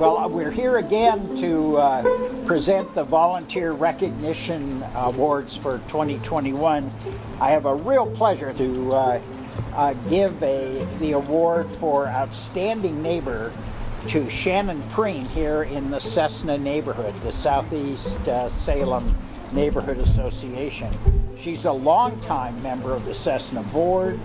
Well, we're here again to uh, present the Volunteer Recognition Awards for 2021. I have a real pleasure to uh, uh, give a, the award for Outstanding Neighbor to Shannon Priem here in the SESNA neighborhood, the Southeast uh, Salem Neighborhood Association. She's a longtime member of the SESNA board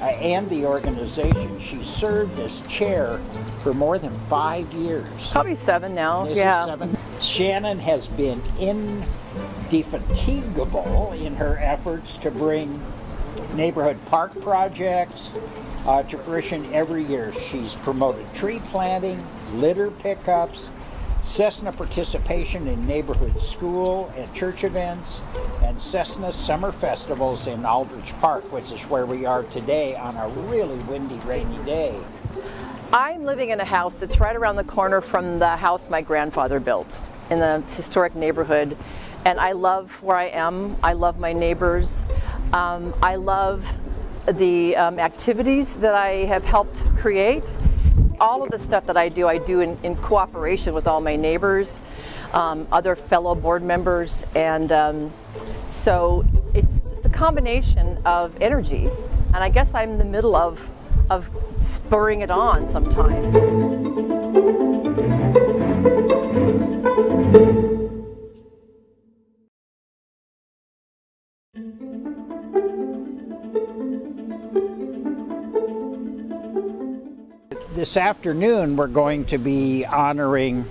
and the organization. She served as chair for more than five years. Probably seven now. Yeah. seven? Shannon has been indefatigable in her efforts to bring neighborhood park projects uh, to fruition every year. She's promoted tree planting, litter pickups, SESNA participation in neighborhood school and church events, and SESNA summer festivals in Aldrich Park, which is where we are today on a really windy, rainy day. I'm living in a house that's right around the corner from the house my grandfather built in the historic neighborhood. And I love where I am. I love my neighbors. Um, I love the um, activities that I have helped create. All of the stuff that I do, I do in, in cooperation with all my neighbors, um, other fellow board members, and um, so it's just a combination of energy. And I guess I'm in the middle of, of spurring it on sometimes. This afternoon, we're going to be honoring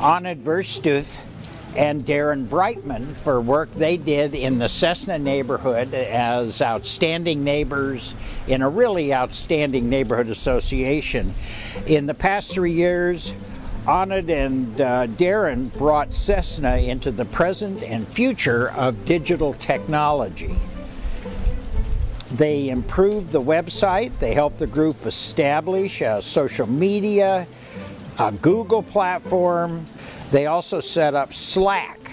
Arnaud Verstuyf and Darrin Brightman for work they did in the SESNA neighborhood as outstanding neighbors in a really outstanding neighborhood association. In the past three years, Anand and uh, Darrin brought SESNA into the present and future of digital technology. They improved the website. They helped the group establish uh, social media, a Google platform. They also set up Slack,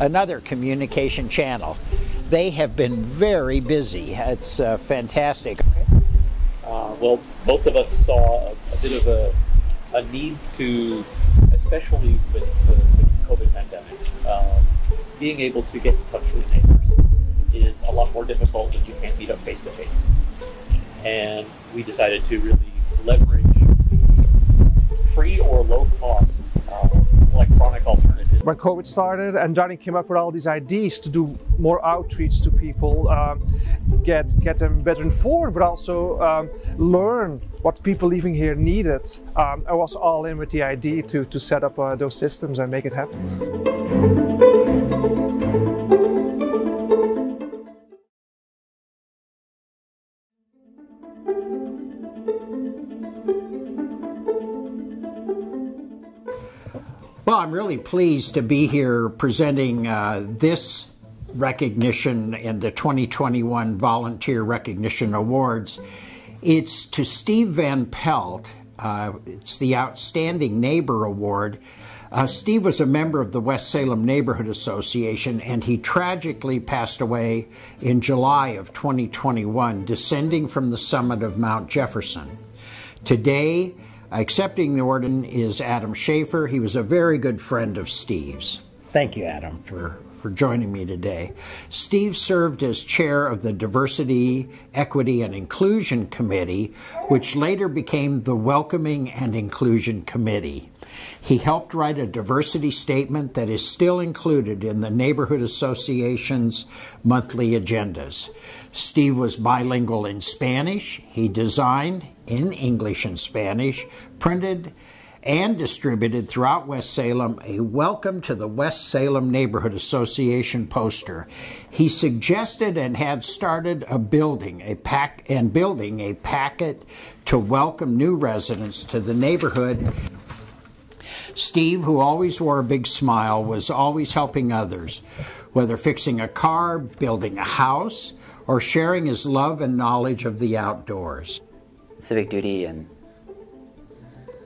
another communication channel. They have been very busy. It's uh, fantastic. Uh, well, both of us saw a, a bit of a, a, need to, especially with the, the COVID pandemic, um, being able to get in touch with neighbors a lot more difficult if you can't meet up face to face. And we decided to really leverage free or low cost uh, electronic alternatives. When COVID started and Johnny came up with all these ideas to do more outreach to people, um, get get them better informed, but also um, learn what people living here needed. Um, I was all in with the idea to, to set up uh, those systems and make it happen. Well, I'm really pleased to be here presenting uh, this recognition in the 2021 Volunteer Recognition Awards. It's to Steve Van Pelt. Uh, it's the Outstanding Neighbor Award. Uh, Steve was a member of the West Salem Neighborhood Association, and he tragically passed away in July of 2021, descending from the summit of Mount Jefferson. Today, Accepting the orden is Adam Schaefer. He was a very good friend of Steve's. Thank you, Adam, for, for joining me today. Steve served as chair of the Diversity, Equity, and Inclusion Committee, which later became the Welcoming and Inclusion Committee. He helped write a diversity statement that is still included in the Neighborhood Association's monthly agendas. Steve was bilingual in Spanish. He designed, in English and Spanish, printed, and distributed throughout West Salem a Welcome to the West Salem Neighborhood Association poster. He suggested and had started a building, a pack and building a packet to welcome new residents to the neighborhood. Steve, who always wore a big smile, was always helping others, whether fixing a car, building a house, or sharing his love and knowledge of the outdoors. Civic duty and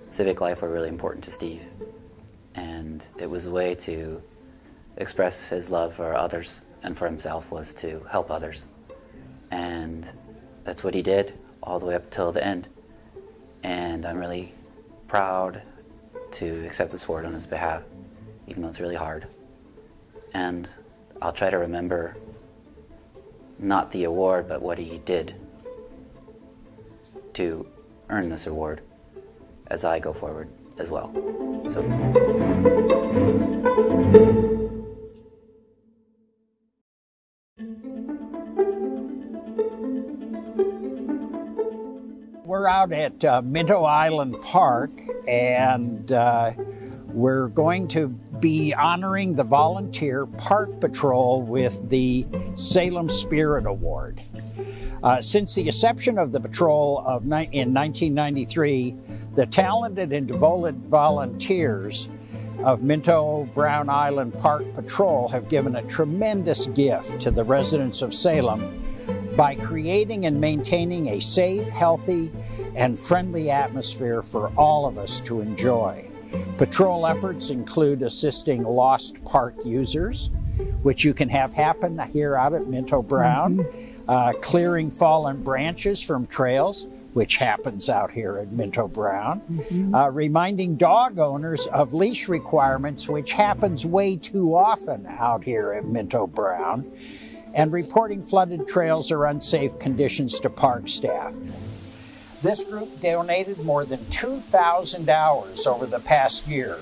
civic life were really important to Steve. And it was a way to express his love for others and for himself was to help others. And that's what he did all the way up till the end. And I'm really proud to accept this award on his behalf, even though it's really hard. And I'll try to remember not the award, but what he did to earn this award as I go forward as well. So. We're out at uh, Minto Island Park and uh, we're going to be honoring the volunteer park patrol with the Salem Spirit Award. Uh, since the inception of the patrol of in 1993, the talented and devoted volunteers of Minto Brown Island Park Patrol have given a tremendous gift to the residents of Salem by creating and maintaining a safe, healthy, and friendly atmosphere for all of us to enjoy. Patrol efforts include assisting lost park users, which you can have happen here out at Minto Brown, mm -hmm. uh, clearing fallen branches from trails, which happens out here at Minto Brown, mm -hmm. uh, reminding dog owners of leash requirements, which happens way too often out here at Minto Brown, and reporting flooded trails or unsafe conditions to park staff. This group donated more than 2,000 hours over the past year.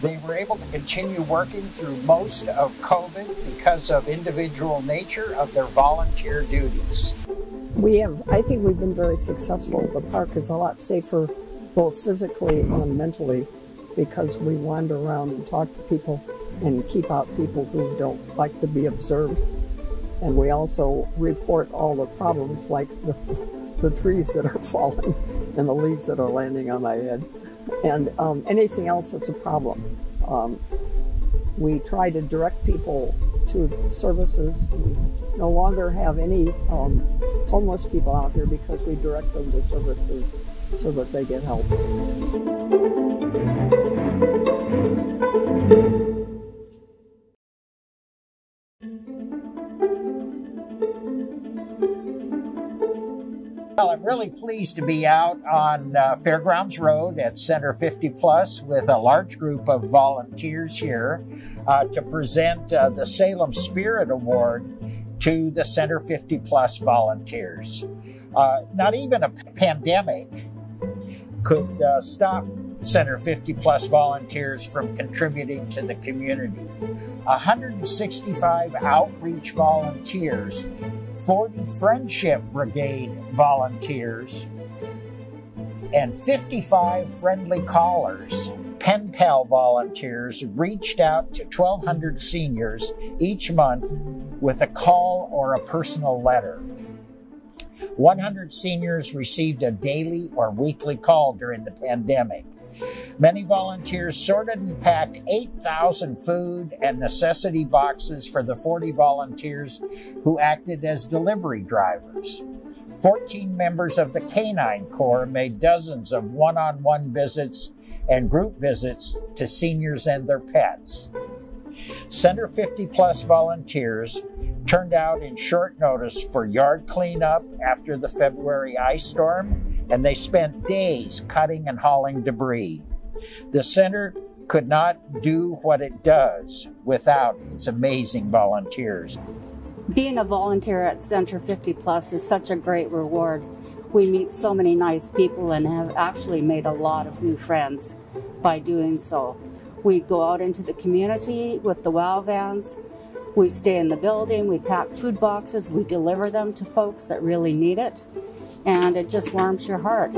They were able to continue working through most of COVID because of individual nature of their volunteer duties. We have, I think we've been very successful. The park is a lot safer, both physically and mentally, because we wander around and talk to people and keep out people who don't like to be observed. And we also report all the problems like the the trees that are falling and the leaves that are landing on my head, and um, anything else that's a problem. Um, we try to direct people to services. We no longer have any um, homeless people out here because we direct them to services so that they get help. Really pleased to be out on uh, Fairgrounds Road at Center 50 Plus with a large group of volunteers here uh, to present uh, the Salem Spirit Award to the Center 50 Plus volunteers. Uh, not even a pandemic could uh, stop Center 50 Plus volunteers from contributing to the community. 165 outreach volunteers 40 Friendship Brigade volunteers, and 55 friendly callers. Pen Pal volunteers reached out to 1,200 seniors each month with a call or a personal letter. 100 seniors received a daily or weekly call during the pandemic. Many volunteers sorted and packed 8,000 food and necessity boxes for the 40 volunteers who acted as delivery drivers. 14 members of the Canine Corps made dozens of one on one visits and group visits to seniors and their pets. Center 50 plus volunteers turned out in short notice for yard cleanup after the February ice storm, and they spent days cutting and hauling debris. The center could not do what it does without its amazing volunteers. Being a volunteer at Center 50 Plus is such a great reward. We meet so many nice people and have actually made a lot of new friends by doing so. We go out into the community with the WOW vans. We stay in the building, we pack food boxes, we deliver them to folks that really need it, and it just warms your heart.